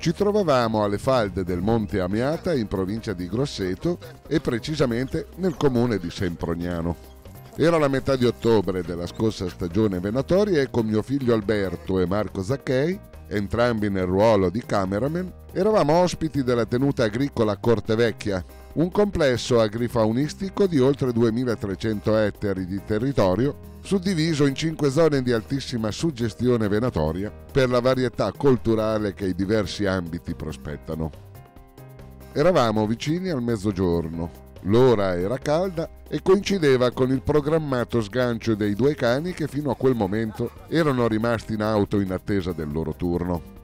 Ci trovavamo alle falde del Monte Amiata in provincia di Grosseto e precisamente nel comune di Semprognano. Era la metà di ottobre della scorsa stagione venatoria e con mio figlio Alberto e Marco Zacchei, entrambi nel ruolo di cameraman, eravamo ospiti della tenuta agricola Cortevecchia, un complesso agrifaunistico di oltre 2300 ettari di territorio suddiviso in cinque zone di altissima suggestione venatoria per la varietà culturale che i diversi ambiti prospettano. Eravamo vicini al mezzogiorno, l'ora era calda e coincideva con il programmato sgancio dei due cani che fino a quel momento erano rimasti in auto in attesa del loro turno.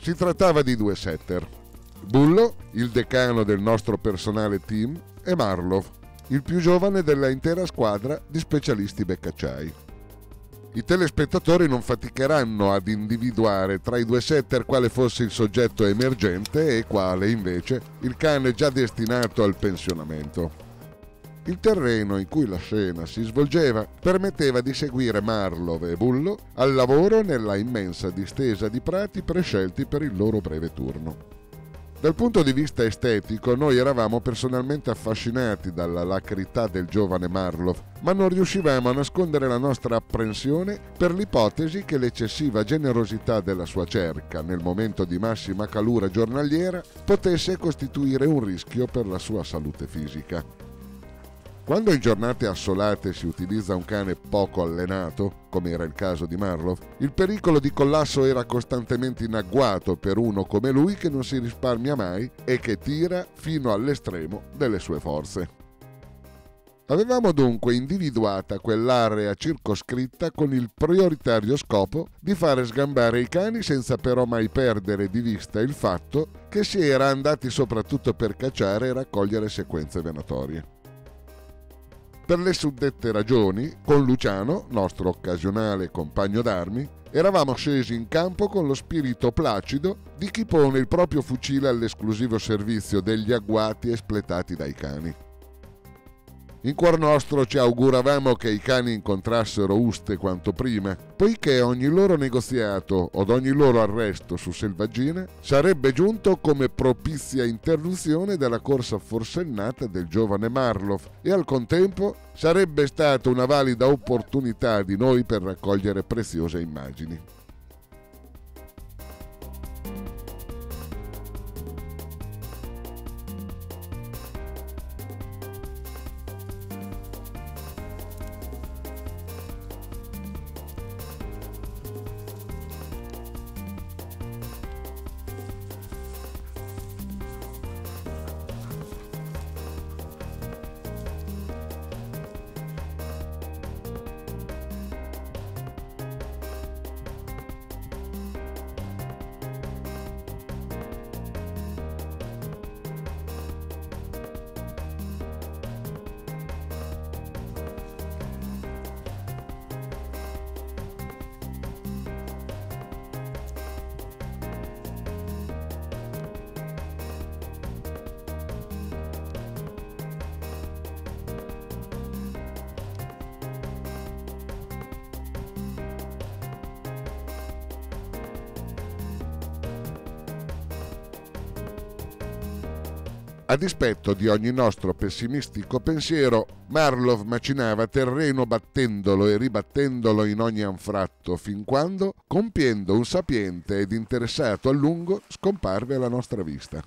Si trattava di due setter. Bullo, il decano del nostro personale team, e Marlov, il più giovane della intera squadra di specialisti beccacciai. I telespettatori non faticheranno ad individuare tra i due setter quale fosse il soggetto emergente e quale invece il cane già destinato al pensionamento. Il terreno in cui la scena si svolgeva permetteva di seguire Marlov e Bullo al lavoro nella immensa distesa di prati prescelti per il loro breve turno. Dal punto di vista estetico noi eravamo personalmente affascinati dalla lacrità del giovane Marlov, ma non riuscivamo a nascondere la nostra apprensione per l'ipotesi che l'eccessiva generosità della sua cerca nel momento di massima calura giornaliera potesse costituire un rischio per la sua salute fisica. Quando in giornate assolate si utilizza un cane poco allenato, come era il caso di Marlov, il pericolo di collasso era costantemente in agguato per uno come lui che non si risparmia mai e che tira fino all'estremo delle sue forze. Avevamo dunque individuata quell'area circoscritta con il prioritario scopo di fare sgambare i cani senza però mai perdere di vista il fatto che si era andati soprattutto per cacciare e raccogliere sequenze venatorie. Per le suddette ragioni, con Luciano, nostro occasionale compagno d'armi, eravamo scesi in campo con lo spirito placido di chi pone il proprio fucile all'esclusivo servizio degli agguati espletati dai cani. In cuor nostro ci auguravamo che i cani incontrassero Uste quanto prima, poiché ogni loro negoziato od ogni loro arresto su selvaggina sarebbe giunto come propizia interruzione della corsa forsennata del giovane Marlov e al contempo sarebbe stata una valida opportunità di noi per raccogliere preziose immagini. A dispetto di ogni nostro pessimistico pensiero, Marlov macinava terreno battendolo e ribattendolo in ogni anfratto, fin quando, compiendo un sapiente ed interessato allungo, scomparve alla nostra vista.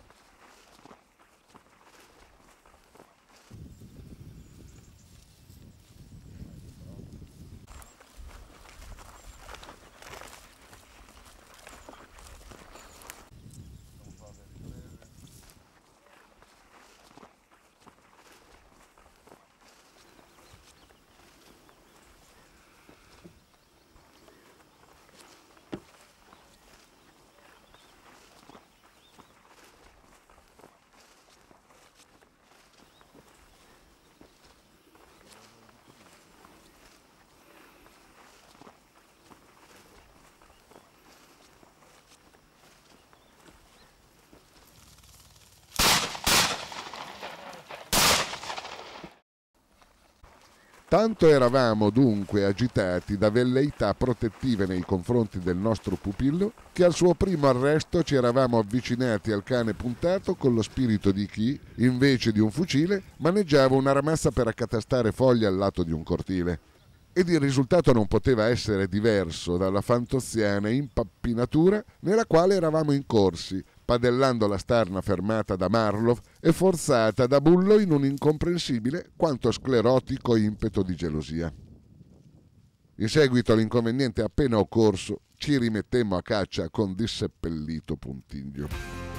Tanto eravamo dunque agitati da velleità protettive nei confronti del nostro pupillo che al suo primo arresto ci eravamo avvicinati al cane puntato con lo spirito di chi, invece di un fucile, maneggiava una ramazza per accatastare foglie al lato di un cortile. Ed il risultato non poteva essere diverso dalla fantoziana impappinatura nella quale eravamo incorsi, padellando la starna fermata da Marlov e forzata da Bullo in un incomprensibile quanto sclerotico impeto di gelosia. In seguito all'inconveniente appena occorso, ci rimettemmo a caccia con disseppellito puntiglio.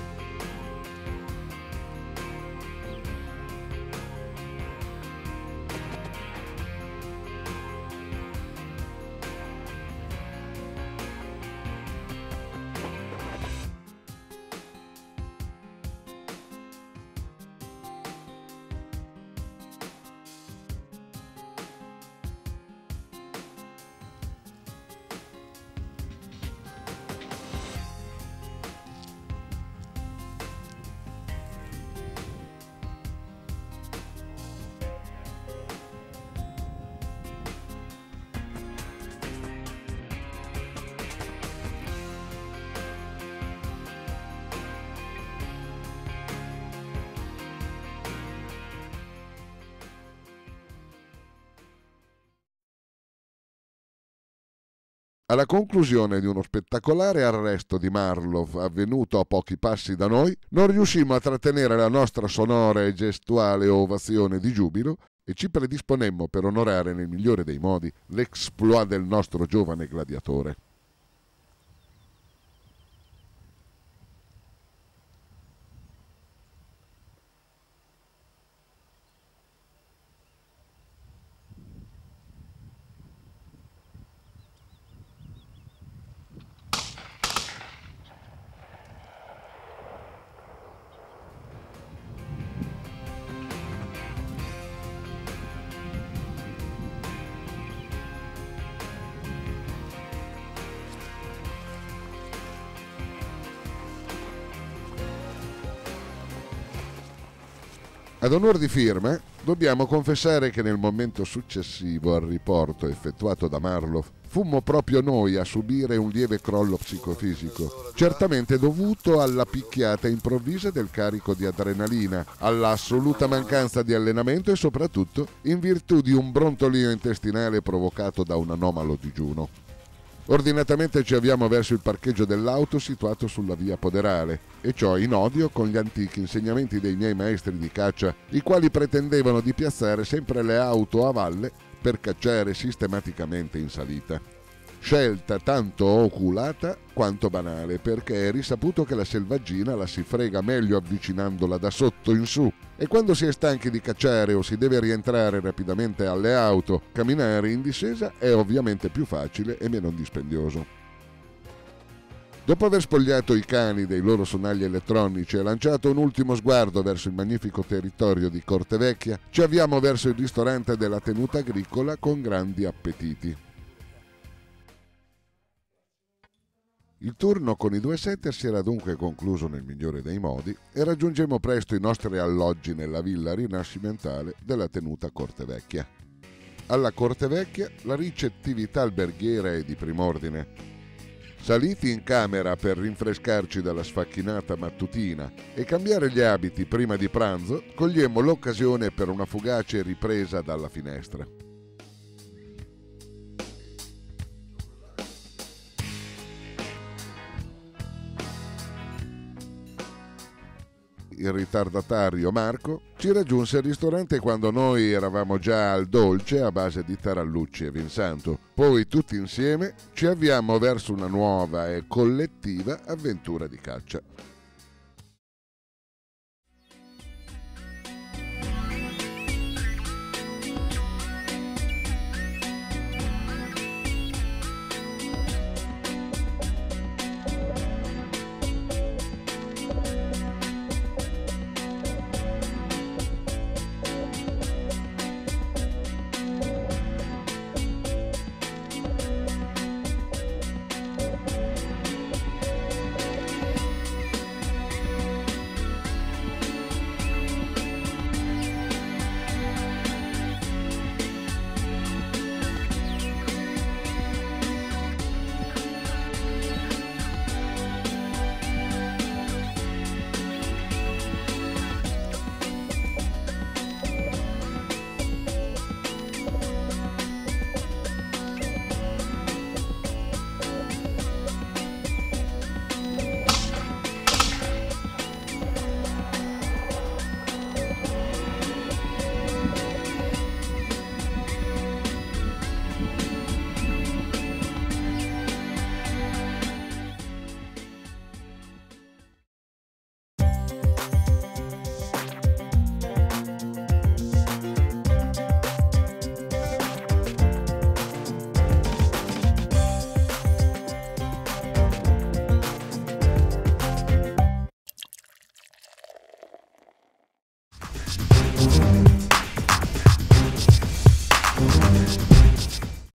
Alla conclusione di uno spettacolare arresto di Marlov avvenuto a pochi passi da noi, non riuscimmo a trattenere la nostra sonora e gestuale ovazione di giubilo e ci predisponemmo per onorare nel migliore dei modi l'exploit del nostro giovane gladiatore. Ad onore di firma, dobbiamo confessare che nel momento successivo al riporto effettuato da Marlow fummo proprio noi a subire un lieve crollo psicofisico, certamente dovuto alla picchiata improvvisa del carico di adrenalina, alla assoluta mancanza di allenamento e soprattutto in virtù di un brontolio intestinale provocato da un anomalo digiuno. Ordinatamente ci avviamo verso il parcheggio dell'auto situato sulla via Poderale, e ciò in odio con gli antichi insegnamenti dei miei maestri di caccia, i quali pretendevano di piazzare sempre le auto a valle per cacciare sistematicamente in salita scelta tanto oculata quanto banale, perché è risaputo che la selvaggina la si frega meglio avvicinandola da sotto in su e quando si è stanchi di cacciare o si deve rientrare rapidamente alle auto, camminare in discesa è ovviamente più facile e meno dispendioso. Dopo aver spogliato i cani dei loro sonagli elettronici e lanciato un ultimo sguardo verso il magnifico territorio di Cortevecchia, ci avviamo verso il ristorante della tenuta agricola con grandi appetiti. Il turno con i due setter si era dunque concluso nel migliore dei modi e raggiungemmo presto i nostri alloggi nella villa rinascimentale della tenuta Corte Vecchia. Alla Corte Vecchia la ricettività alberghiera è di prim'ordine. Saliti in camera per rinfrescarci dalla sfacchinata mattutina e cambiare gli abiti prima di pranzo, cogliemmo l'occasione per una fugace ripresa dalla finestra. Il ritardatario Marco, ci raggiunse al ristorante quando noi eravamo già al dolce a base di tarallucci e vinsanto. Poi tutti insieme ci avviamo verso una nuova e collettiva avventura di caccia.